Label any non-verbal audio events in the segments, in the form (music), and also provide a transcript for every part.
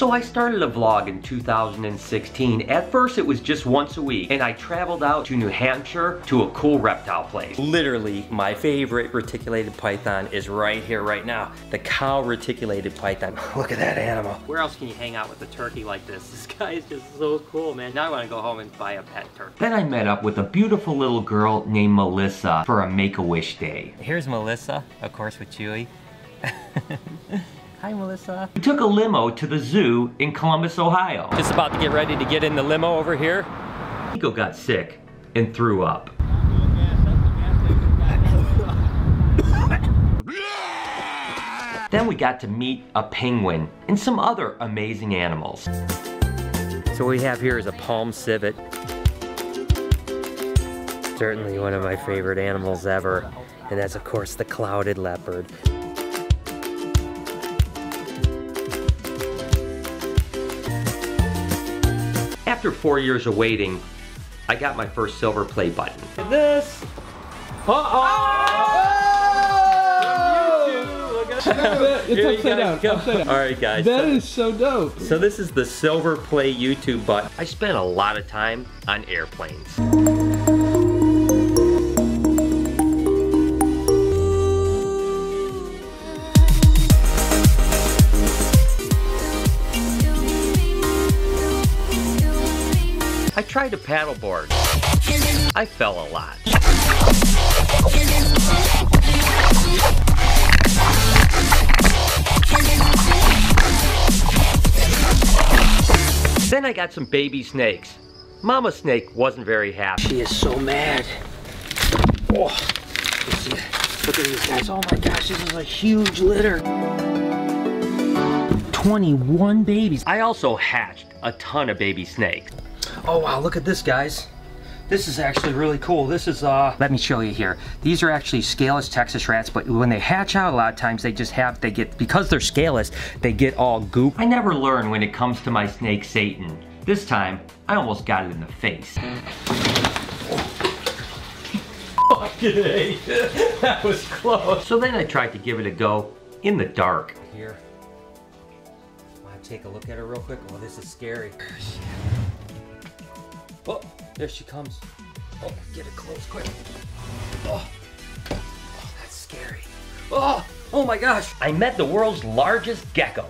So I started a vlog in 2016. At first it was just once a week and I traveled out to New Hampshire to a cool reptile place. Literally my favorite reticulated python is right here right now. The cow reticulated python. (laughs) Look at that animal. Where else can you hang out with a turkey like this? (laughs) This guy is just so cool man. Now I want to go home and buy a pet turkey. Then I met up with a beautiful little girl named Melissa for a Make-A-Wish day. Here's Melissa, of course with Chewy. (laughs) Hi, Melissa. We took a limo to the zoo in Columbus, Ohio. Just about to get ready to get in the limo over here. Nico got sick and threw up. then we got to meet a penguin and some other amazing animals. So what we have here is a palm civet. Certainly one of my favorite animals ever. And that's of course the clouded leopard. After four years of waiting, I got my first silver play button. This. Uh-oh! It's upside down, upside down. All right, guys. That so, is so dope. so this is the Silver Play YouTube button. I spent a lot of time on airplanes. Tried to paddleboard. I fell a lot. Then I got some baby snakes. Mama snake wasn't very happy. She is so mad. Oh, you see it? Look at these guys. Oh my gosh, this is a huge litter. 21 babies. I also hatched a ton of baby snakes. Oh wow, look at this guys. This is actually really cool. This is, uh, let me show you here. These are actually scaleless Texas rats, but when they hatch out a lot of times, they just have, they get, because they're scaleless, they get all goop. I never learn when it comes to my snake Satan. This time, I almost got it in the face. (laughs) that was close. So then I tried to give it a go in the dark. Here. To take a look at her real quick? Oh, this is scary. Oh, there she comes. Oh, get it close quick. Oh, oh that's scary. Oh, oh my gosh. I met the world's largest gecko.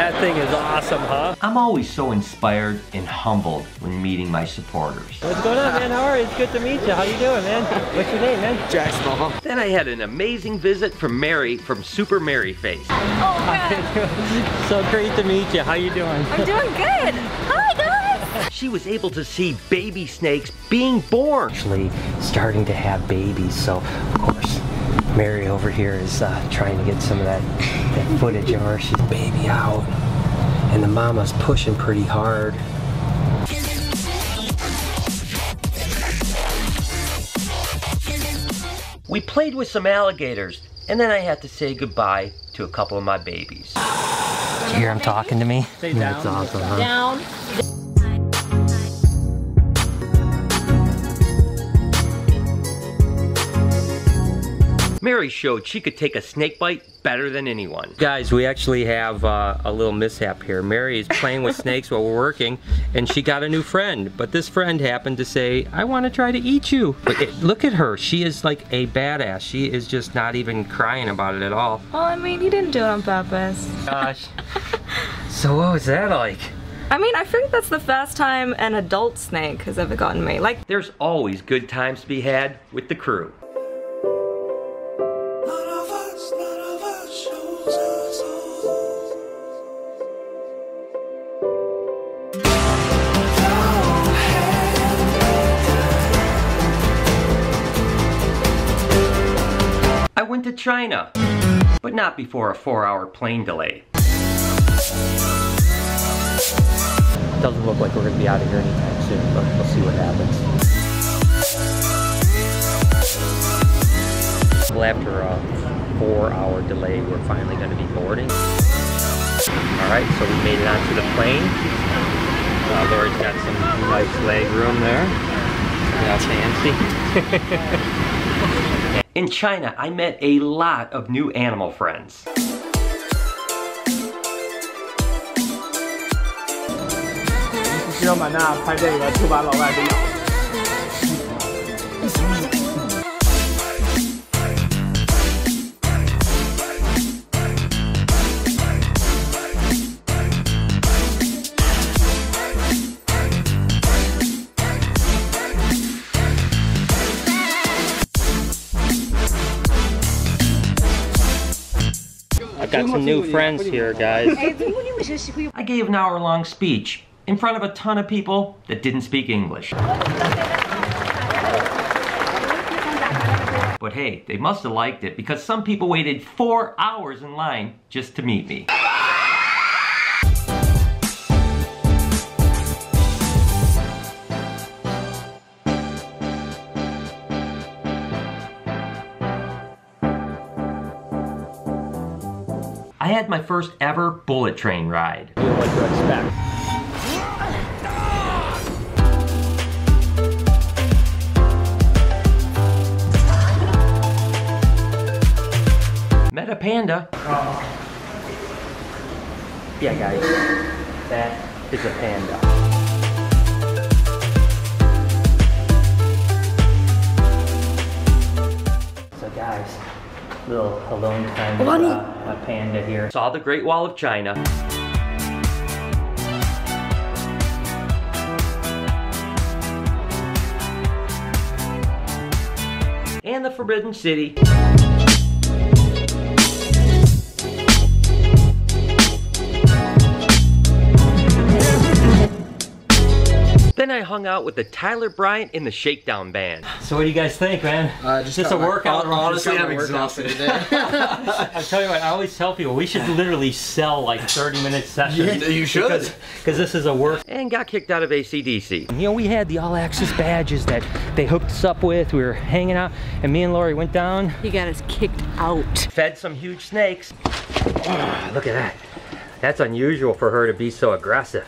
That thing is awesome, huh? I'm always so inspired and humbled when meeting my supporters. What's going on, man? How are you? It's good to meet you. How you doing, man? What's your name, man? Jackson, mama. Then I had an amazing visit from Mary from SuperMaryFace. Oh, God. (laughs) so great to meet you. How you doing? I'm doing good. Hi, guys. (laughs) She was able to see baby snakes being born. Actually starting to have babies, so of course Mary over here is uh, trying to get some of that, that footage of her. She's baby out and the mama's pushing pretty hard. We played with some alligators and then I had to say goodbye to a couple of my babies. Do you hear him talking to me? Stay down. That's awesome, huh? Down. Mary showed she could take a snake bite better than anyone. Guys, we actually have uh, a little mishap here. Mary is playing with snakes while we're working, and she got a new friend. But this friend happened to say, I want to try to eat you. But it, look at her. She is like a badass. She is just not even crying about it at all. Well, I mean, you didn't do it on purpose. Gosh. (laughs) so what was that like? I mean, I think that's the first time an adult snake has ever gotten me. Like, There's always good times to be had with the crew. China, but not before a four hour plane delay. Doesn't look like we're gonna be out of here anytime soon, but we'll see what happens. Well, after a four hour delay, we're finally gonna be boarding. All right, so we made it onto the plane. Uh, Lori's got some nice leg room there. Yeah, fancy. (laughs) In China, I met a lot of new animal friends. Got some new friends here, guys. I gave an hour long speech in front of a ton of people that didn't speak English. But hey, they must have liked it because some people waited four hours in line just to meet me. Had my first ever bullet train ride. You know what to expect. Met a panda. Oh. Yeah, guys, that is a panda. So, guys, little alone time with uh, a panda here. Saw the Great Wall of China. And the Forbidden City. Then I hung out with the Tyler Bryant in the Shakedown Band. So what do you guys think, man? Uh, just a workout. Honestly, I'm got my workout exhausted today. (laughs) I tell you what, I always tell people we should literally sell like 30 minute (laughs) sessions. You- you should. Because this is a work. And got kicked out of AC/DC. You know, we had the all access badges that they hooked us up with. We were hanging out, and me and Lori went down. He got us kicked out. Fed some huge snakes. Ah, (sighs) look at that. That's unusual for her to be so aggressive.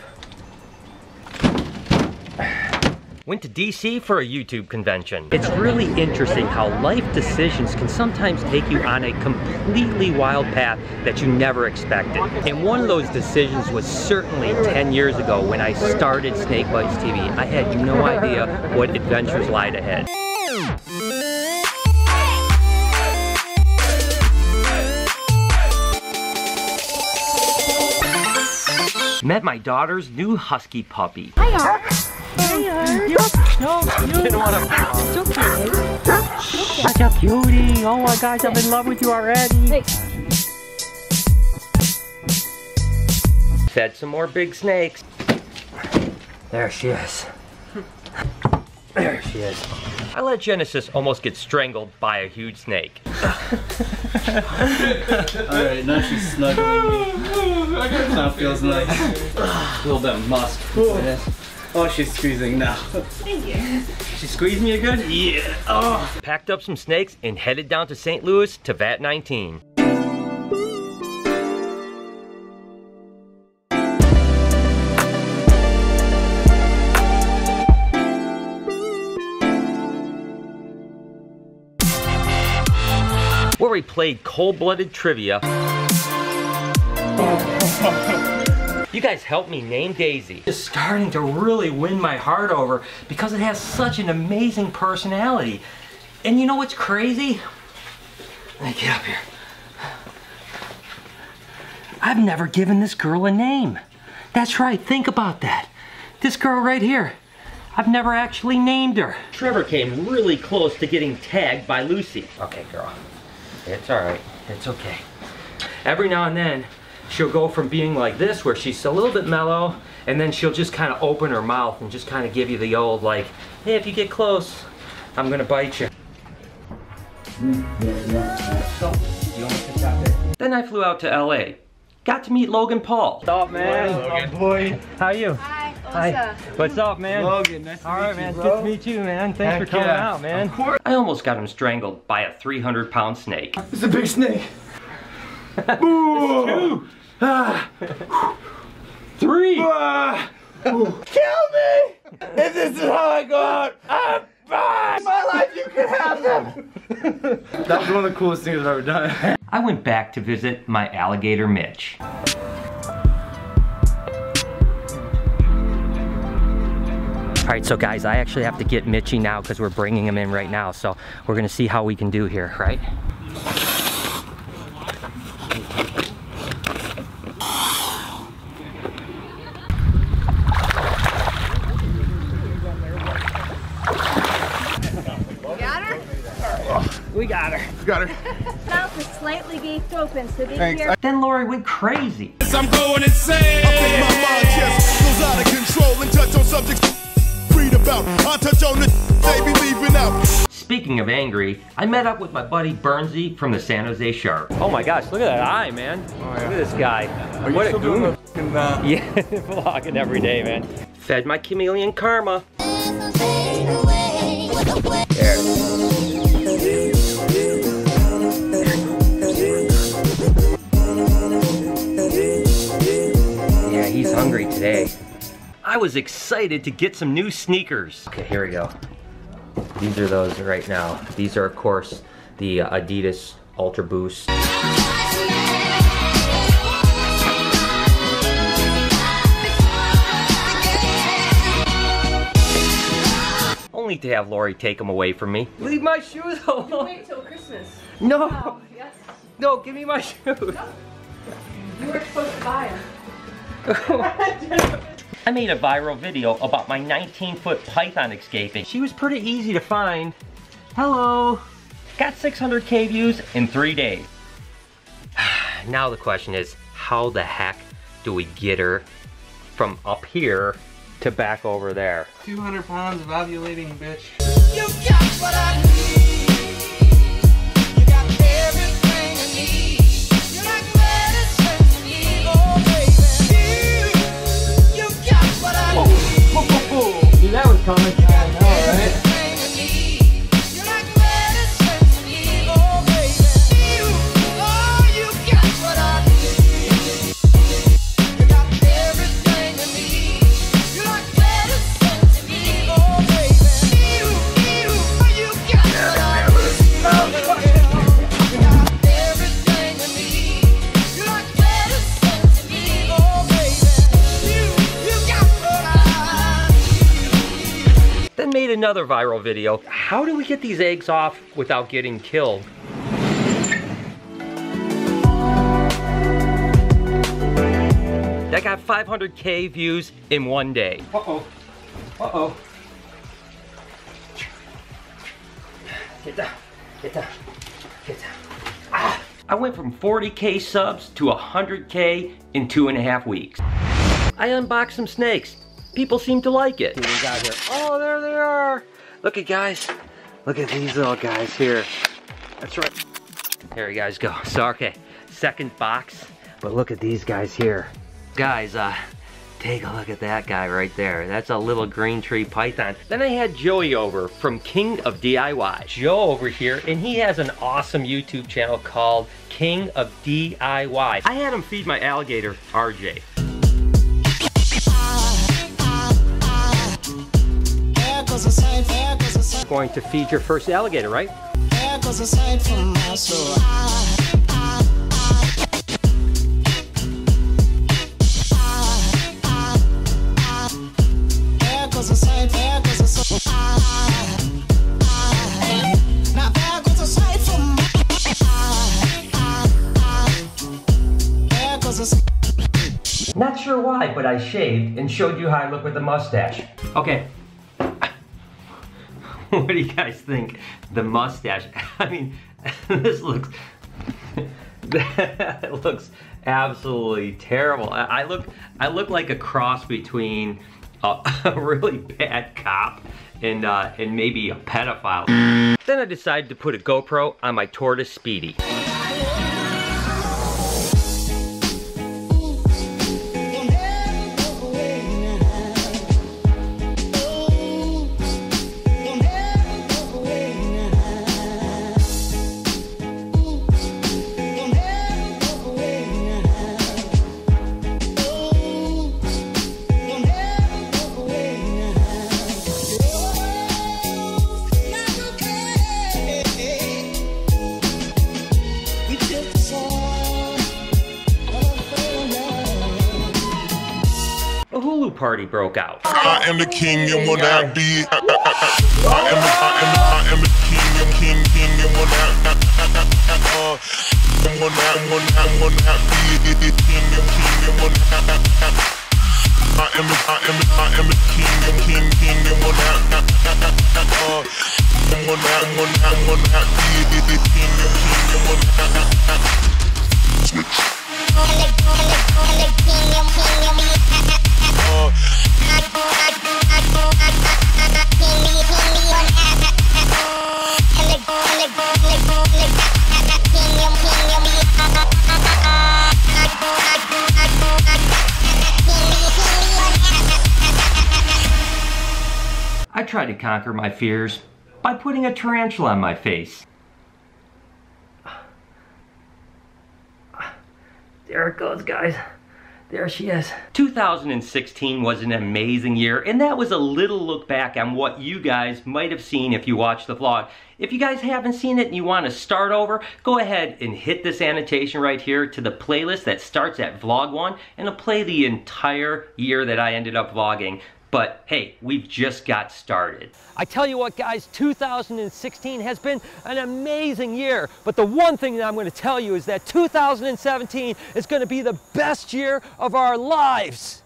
Went to DC for a YouTube convention. It's really interesting how life decisions can sometimes take you on a completely wild path that you never expected. And one of those decisions was certainly 10 years ago when I started SnakeBytesTV. I had no idea what adventures lied ahead. Met my daughter's new husky puppy. No, you. Didn't want to. Such a cutie. Oh my gosh, I'm in love with you already. Fed some more big snakes. There she is. There she is. I let Genesis almost get strangled by a huge snake. (laughs) Alright, now she's snuggling (laughs) me. Now feels nice. A little bit of musk. Oh, she's squeezing now. Thank you. She squeezed me good? Yeah. Oh. Packed up some snakes and headed down to St. Louis to Vat19. Where we played cold-blooded trivia. (laughs) You guys helped me name Daisy. Is starting to really win my heart over because it has such an amazing personality. And you know what's crazy? Let me get up here. I've never given this girl a name. That's right, think about that. This girl right here. I've never actually named her. Trevor came really close to getting tagged by Lucy. Okay, girl. It's alright. It's okay. Every now and then, she'll go from being like this, where she's a little bit mellow, and then she'll just kind of open her mouth and just kind of give you the old, like, hey, if you get close, I'm gonna bite you. Then I flew out to LA. Got to meet Logan Paul. What's up, man? Logan. boy. How you? Hi, Hi. What's up, man? Logan, nice to All meet right, you, man. It's bro. good to meet you, man. Thanks Heck for coming yeah. out, man. I almost got him strangled by a 300 pound snake. It's a big snake. (laughs) Ooh. Ah. (sighs) Three. Ah. (sighs) Kill me! If this is how I go out, I'm fine! My life, you can have them! (laughs) that was one of the coolest things I've ever done. I went back to visit my alligator Mitch. All right, so guys, I actually have to get Mitchy now because we're bringing him in right now. So we're gonna see how we can do here, right? We got her. We got her. Mouth is slightly gaped open, so be Thanks. careful. Then Lori went crazy. I'm going insane. I think my mind just goes out of control and touch on subjects read about. I touch on the they be leaving out. Speaking of angry, I met up with my buddy Burnsie from the San Jose Shark. Oh my gosh, look at that eye, man. Look at this guy. what a goon. uh, (laughs) Yeah, vlogging every day, man. Fed my chameleon karma. I was excited to get some new sneakers. Okay, here we go. These are those right now. These are, of course, the uh, Adidas Ultra Boost. Only to have Lori take them away from me. Leave my shoes alone. Wait till Christmas. No, Yes. no, give me my shoes. You were supposed to buy them. (laughs) (laughs) I made a viral video about my 19 foot python escaping. She was pretty easy to find. Hello. Got 600k views in three days. (sighs) now the question is, how the heck do we get her from up here to back over there? 200 pounds of ovulating bitch. Another viral video. How do we get these eggs off without getting killed? That got 500k views in one day. Uh-oh. Uh-oh. Get down, get down, get down. Ah. I went from 40k subs to 100k in two and a half weeks. I unboxed some snakes. People seem to like it. we got here. Oh, there they are. Look at guys. Look at these little guys here. That's right. There you guys go. (laughs) So, okay, second box. But look at these guys here. Guys, uh, take a look at that guy right there. That's a little green tree python. Then I had Joey over from King of DIY. Joe over here, and he has an awesome YouTube channel called King of DIY. I had him feed my alligator, RJ. Going to feed your first alligator, right? there goes a sight from my soul. There goes a sight, there goes a sight. Now there goes a sight from my There goes a sight. Not sure why, but I shaved and showed you how I look with a mustache. Okay. (laughs) what do you guys think? The mustache. (laughs) I mean, (laughs) this looks. that looks absolutely terrible. I, I look. I look like a cross between a, a really bad cop and uh, and maybe a pedophile. Then I decided to put a GoPro on my tortoise Speedy. Broke out. I am the king and will not be. I am the, I am the, I am the king and king, king and will not. Uh, and will not, will not, will not be the king and king and will not. I am the, I am the, I am the king and king, king and will not. Uh, and will not, will not, will not be the king and king and will not. Switch. I tried to conquer my fears by putting a tarantula on my face. There it goes, guys. There she is. 2016 was an amazing year, and that was a little look back on what you guys might have seen if you watched the vlog. If you guys haven't seen it and you want to start over, go ahead and hit this annotation right here to the playlist that starts at vlog one, and it'll play the entire year that I ended up vlogging. But hey, we've just got started. I tell you what, guys, 2016 has been an amazing year. But the one thing that I'm going to tell you is that 2017 is going to be the best year of our lives.